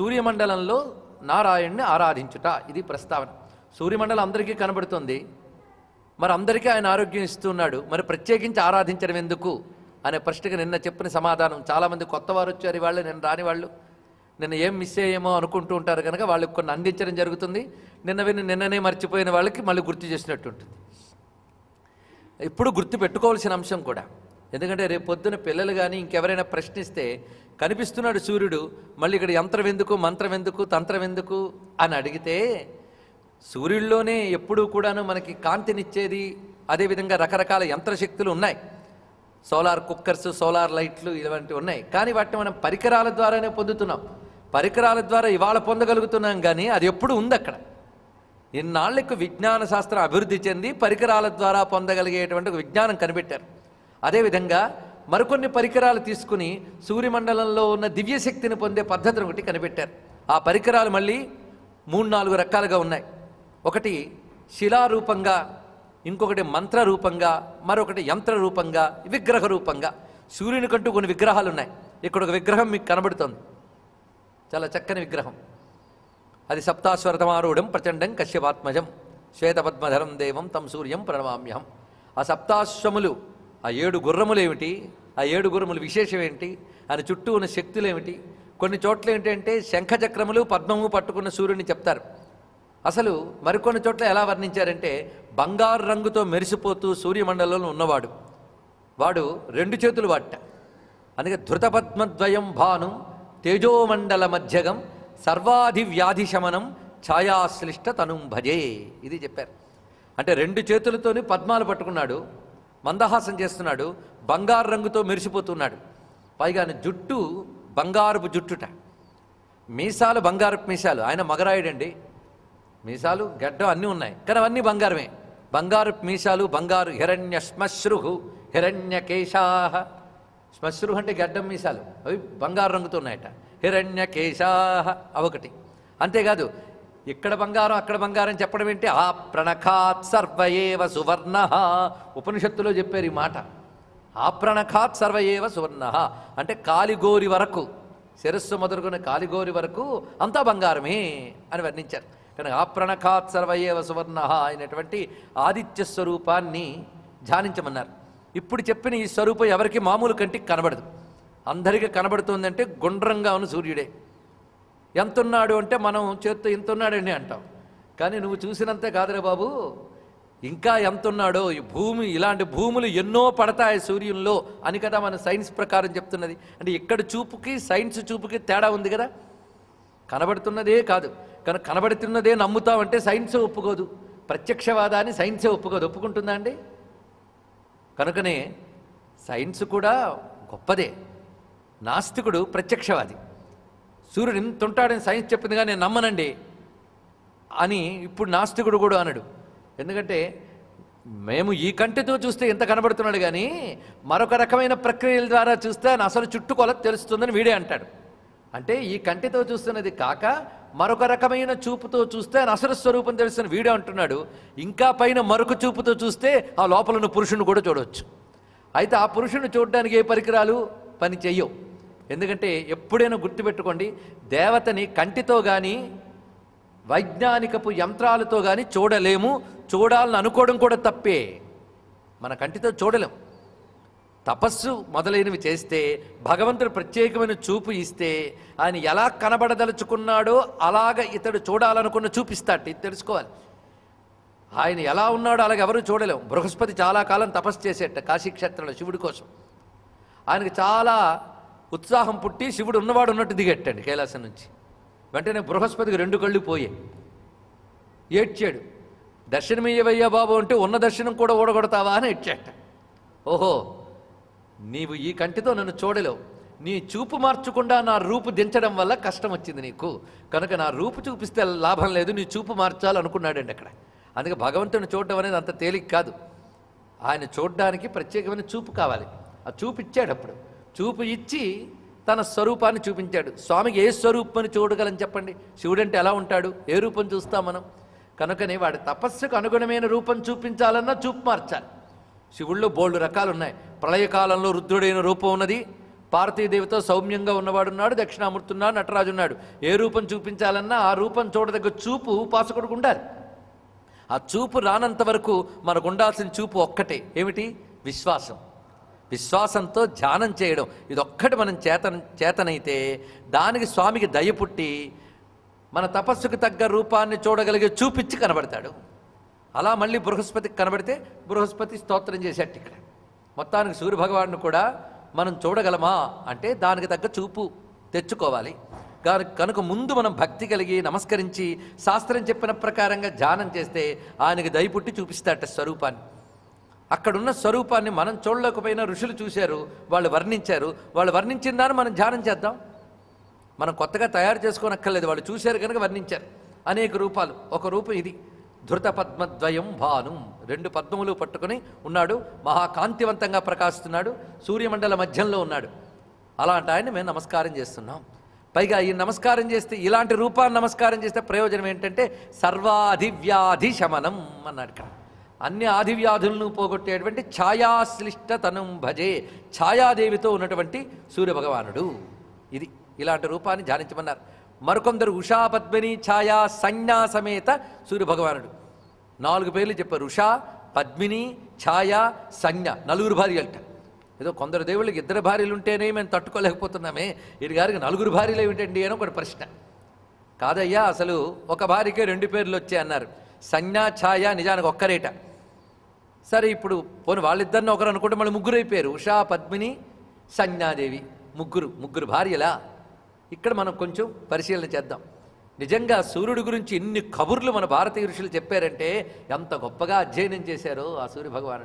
సూర్యమండలంలో నారాయణ్ణి ఆరాధించుట. ఇది ప్రస్తావన. సూర్యమండలం అందరికీ కనబడుతుంది. మరి అందరికీ ఆయన ఆరోగ్యం ఇస్తున్నాడు. మరి ప్రత్యేకించి ఆరాధించడం ఎందుకు? అనే ప్రశ్నకు నిన్న చెప్పిన సమాధానం. చాలామంది కొత్త వారు వచ్చారు వాళ్ళు నిన్న రాని వాళ్ళు. నిన్న ఏం మిస్ అయ్యేమో అనుకుంటూ ఉంటారు కనుక వాళ్ళకి కొన్ని అందించడం జరుగుతుంది. నిన్న విని నిన్ననే మర్చిపోయిన వాళ్ళకి మళ్ళీ గుర్తు చేసినట్టు ఉంటుంది. ఇప్పుడు గుర్తు పెట్టుకోవాల్సిన అంశం కూడా. ఎందుకంటే రేపు పొద్దున పిల్లలు కానీ ఇంకెవరైనా ప్రశ్నిస్తే కనిపిస్తున్నాడు సూర్యుడు మళ్ళీ ఇక్కడ యంత్రం ఎందుకు మంత్రం ఎందుకు తంత్రం ఎందుకు? అని అడిగితే సూర్యుల్లోనే ఎప్పుడూ కూడాను మనకి కాంతినిచ్చేది అదేవిధంగా రకరకాల యంత్రశక్తులు ఉన్నాయి. సోలార్ కుక్కర్స్ సోలార్ లైట్లు ఇలాంటివి ఉన్నాయి. కానీ వాటిని మనం పరికరాల ద్వారానే పొందుతున్నాం. పరికరాల ద్వారా ఇవాళ పొందగలుగుతున్నాం కానీ అది ఎప్పుడు ఉంది అక్కడ? ఇన్నాళ్ళకు విజ్ఞాన శాస్త్రం అభివృద్ధి చెంది పరికరాల ద్వారా పొందగలిగేటువంటి విజ్ఞానం కనిపెట్టారు. అదేవిధంగా మరికొన్ని పరికరాలు తీసుకుని సూర్యమండలంలో ఉన్న దివ్యశక్తిని పొందే పద్ధతిని ఒకటి కనిపెట్టారు. ఆ పరికరాలు మళ్ళీ మూడు నాలుగు రకాలుగా ఉన్నాయి. ఒకటి శిలారూపంగా ఇంకొకటి మంత్ర రూపంగా మరొకటి యంత్ర రూపంగా విగ్రహ రూపంగా సూర్యునికంటూ కొన్ని విగ్రహాలు ఉన్నాయి ఇక్కడ ఒక విగ్రహం మీకు కనబడుతోంది. చాలా చక్కని విగ్రహం. అది సప్తాశ్వరతమారూఢం ప్రచండం కశ్యపాత్మజం శ్వేతపద్మధరం దేవం తం సూర్యం ప్రణమామ్యహం. ఆ సప్తాశ్వములు ఆ ఏడు గుర్రములు ఏమిటి? ఆ ఏడు గుర్రములు విశేషం ఏంటి? ఆయన చుట్టూ ఉన్న శక్తులు ఏమిటి? కొన్ని చోట్ల ఏంటంటే శంఖచక్రములు పద్మము పట్టుకున్న సూర్యుని చెప్తారు. అసలు మరికొన్ని చోట్ల ఎలా వర్ణించారంటే బంగారు రంగుతో మెరిసిపోతూ సూర్యమండలంలో ఉన్నవాడు. వాడు రెండు చేతులు వాడట అందుకే ధృతపద్మద్వయం భాను తేజోమండల మధ్యగం సర్వాధి వ్యాధి శమనం ఛాయాశ్లిష్ట తనుం భజే. ఇది చెప్పారు. అంటే రెండు చేతులతోని పద్మాలు పట్టుకున్నాడు. మందహాసం చేస్తున్నాడు బంగారు రంగుతో మెరిసిపోతున్నాడు. పైగా జుట్టు బంగారపు జుట్టుట. మీసాలు బంగారపు మీసాలు. ఆయన మగరాయుడండి. మీసాలు గడ్డం అన్నీ ఉన్నాయి. కానీ అవన్నీ బంగారమే. బంగారు మీసాలు బంగారు హిరణ్య శ్మశ్రుహు హిరణ్య కేశాహ. శ్మశ్రుహు అంటే గడ్డం మీసాలు. అవి బంగారు రంగుతో ఉన్నాయట. హిరణ్య కేశాహ అవొకటి. అంతేకాదు ఇక్కడ బంగారం అక్కడ బంగారం చెప్పడం ఏంటి? ఆ ప్రణఖాత్ సర్వయేవ సువర్ణ. ఉపనిషత్తులో చెప్పారు ఈ మాట. ఆ ప్రణఖాత్ సర్వయేవ సువర్ణ. అంటే కాలిగోరి వరకు శిరస్సు మొదలుకున్న కాలిగోరి వరకు అంతా బంగారమే అని వర్ణించారు. కానీ ఆ ప్రణఖాత్ సర్వయేవ సువర్ణ అయినటువంటి ఆదిత్య స్వరూపాన్ని ధ్యానించమన్నారు. ఇప్పుడు చెప్పిన ఈ స్వరూపం ఎవరికి మామూలు కంటికి కనబడదు. అందరికీ కనబడుతుందంటే గుండ్రంగా ఉన్న సూర్యుడే. ఎంతున్నాడు అంటే మనం చేత్తో ఇంతున్నాడండి అంటాం. కానీ నువ్వు చూసినంతే కాదురా బాబు. ఇంకా ఎంతున్నాడో ఈ భూమి ఇలాంటి భూములు ఎన్నో పడతాయి సూర్యుల్లో అని కదా మన సైన్స్ ప్రకారం చెప్తున్నది. అంటే ఇక్కడ చూపుకి సైన్స్ చూపుకి తేడా ఉంది కదా. కనబడుతున్నదే కాదు. కానీ కనబడుతున్నదే నమ్ముతామంటే సైన్సే ఒప్పుకోదు. ప్రత్యక్షవాదాన్ని సైన్సే ఒప్పుకోదు. ఒప్పుకుంటుందా అండి? కనుకనే సైన్స్ కూడా గొప్పదే. నాస్తికుడు ప్రత్యక్షవాది. సూర్యుడు ఇంత ఉంటాడని సైన్స్ చెప్పింది కానీ నేను నమ్మనండి అని ఇప్పుడు నాస్తికుడు కూడా అనడు. ఎందుకంటే మేము ఈ కంటితో చూస్తే ఎంత కనబడుతున్నాడు కానీ మరొక రకమైన ప్రక్రియల ద్వారా చూస్తే ఆయన అసలు చుట్టుకొల తెలుస్తుందని వీడే అంటాడు. అంటే ఈ కంటితో చూస్తున్నది కాక మరొక రకమైన చూపుతో చూస్తే ఆయన అసలు స్వరూపం తెలుస్తున్న వీడే అంటున్నాడు. ఇంకా పైన మరొక చూపుతో చూస్తే ఆ లోపల ఉన్న పురుషుని కూడా చూడవచ్చు అయితే ఆ పురుషుని చూడడానికి ఏ పరికరాలు? పని చెయ్యవు. ఎందుకంటే ఎప్పుడైనా గుర్తుపెట్టుకోండి దేవతని కంటితో కానీ వైజ్ఞానికపు యంత్రాలతో కానీ చూడలేము. చూడాలని అనుకోవడం కూడా తప్పే. మన కంటితో చూడలేం. తపస్సు మొదలైనవి చేస్తే భగవంతుడు ప్రత్యేకమైన చూపు ఇస్తే ఆయన ఎలా కనబడదలుచుకున్నాడో అలాగ ఇతడు చూడాలనుకున్న చూపిస్తాడు. ఇది తెలుసుకోవాలి. ఆయన ఎలా ఉన్నాడో అలాగ ఎవరు చూడలేము బృహస్పతి చాలా కాలం తపస్సు చేసేట కాశీక్షేత్రంలో శివుడి కోసం. ఆయనకు చాలా ఉత్సాహం పుట్టి శివుడు ఉన్నవాడు ఉన్నట్టు దిగెట్టండి కైలాసం నుంచి. వెంటనే బృహస్పతికి రెండు కళ్ళు పోయాయి ఏడ్చాడు. దర్శనమియ్యవయ్యా బాబు అంటే ఉన్న దర్శనం కూడా ఓడగొడతావా అని ఏడ్చాట. ఓహో నీవు ఈ కంటితో నన్ను చూడలేవు. నీ చూపు మార్చకుండా నా రూపు దించడం వల్ల కష్టం వచ్చింది నీకు. కనుక నా రూపు చూపిస్తే లాభం లేదు నీ చూపు మార్చాలనుకున్నాడండి అక్కడ. అందుకే భగవంతుని చూడడం అనేది అంత తేలిక కాదు. ఆయన చూడడానికి ప్రత్యేకమైన చూపు కావాలి. ఆ చూపు ఇచ్చాడు అప్పుడు. చూపు ఇచ్చి తన స్వరూపాన్ని చూపించాడు. స్వామికి ఏ స్వరూపాన్ని చూడగలని చెప్పండి? శివుడంటే ఎలా ఉంటాడు? ఏ రూపం చూస్తాం మనం? కనుకనే వాడి తపస్సుకు అనుగుణమైన రూపం చూపించాలన్నా చూపు మార్చాలి. శివుల్లో బోల్డు రకాలు ఉన్నాయి ప్రళయకాలంలో రుద్రుడైన రూపం ఉన్నది. పార్వతీదేవితో సౌమ్యంగా ఉన్నవాడున్నాడు. దక్షిణామూర్తి ఉన్నాడు. నటరాజు ఉన్నాడు. ఏ రూపం చూపించాలన్నా ఆ రూపం చూడదగ్గ చూపు ఉపాసకుడికి ఉండాలి. ఆ చూపు రానంత వరకు మనకు ఉండాల్సిన చూపు ఒక్కటే. ఏమిటి? విశ్వాసం. విశ్వాసంతో ధ్యానం చేయడం. ఇదొక్కటి మనం చేతన చేతనైతే దానికి స్వామికి దయ పుట్టి మన తపస్సుకు తగ్గ రూపాన్ని చూడగలిగే చూపించి కనబడతాడు. అలా మళ్ళీ బృహస్పతికి కనబడితే బృహస్పతి స్తోత్రం చేసేట్టు ఇక్కడ. మొత్తానికి సూర్యభగవాడిని కూడా మనం చూడగలమా అంటే దానికి తగ్గ చూపు తెచ్చుకోవాలి. కనుక ముందు మనం భక్తి కలిగి నమస్కరించి శాస్త్రం చెప్పిన ప్రకారంగా ధ్యానం చేస్తే ఆయనకి దయపుట్టి చూపిస్తాట స్వరూపాన్ని. అక్కడున్న స్వరూపాన్ని మనం చూడలేకపోయినా ఋషులు చూశారు వాళ్ళు వర్ణించారు. వాళ్ళు వర్ణించిన దాన్ని మనం ధ్యానం చేద్దాం. మనం కొత్తగా తయారు చేసుకోనక్కర్లేదు వాళ్ళు చూశారు కనుక వర్ణించారు. అనేక రూపాలు. ఒక రూపం ఇది. ధృత పద్మద్వయం భాను. రెండు పద్మములు పట్టుకొని ఉన్నాడు. మహాకాంతివంతంగా ప్రకాశిస్తున్నాడు. సూర్యమండల మధ్యంలో ఉన్నాడు. అలాంటి ఆయన మేము నమస్కారం చేస్తున్నాం. పైగా ఈ నమస్కారం చేస్తే ఇలాంటి రూపాన్ని నమస్కారం చేస్తే ప్రయోజనం ఏంటంటే సర్వాధివ్యాధి శమనం అన్నాడు ఇక్కడ. అన్ని ఆదివ్యాధులను పోగొట్టేటువంటి ఛాయాశ్లిష్ట తనం భజే ఛాయాదేవితో ఉన్నటువంటి సూర్యభగవానుడు. ఇది ఇలాంటి రూపాన్ని ధ్యానించమన్నారు. మరికొందరు ఉషా పద్మిని ఛాయా సంజ్ఞా సమేత సూర్యభగవానుడు. నాలుగు పేర్లు చెప్పారు. ఉషా పద్మిని ఛాయా సంజ్ఞ నలుగురు భార్యలట. ఏదో కొందరు దేవుళ్ళకి ఇద్దరు భార్యలు ఉంటేనే మేము తట్టుకోలేకపోతున్నామే. వీరి గారికి నలుగురు భార్యలు ఏమిటండి అని ఒకటి ప్రశ్న. కాదయ్యా అసలు ఒక భార్యకే రెండు పేర్లు వచ్చాయి అన్నారు సంజ్ఞా ఛాయ నిజానికి ఒక్కరేట. సరే ఇప్పుడు పోనీ వాళ్ళిద్దరిని ఒకరు అనుకుంటే మళ్ళీ ముగ్గురు అయిపోయారు ఉషా పద్మిని సంజ్ఞాదేవి. ముగ్గురు ముగ్గురు భార్యలా? ఇక్కడ మనం కొంచెం పరిశీలన చేద్దాం. నిజంగా సూర్యుడి గురించి ఎన్ని కబుర్లు మన భారతీయ ఋషులు చెప్పారంటే ఎంత గొప్పగా అధ్యయనం చేశారో ఆ సూర్య భగవాను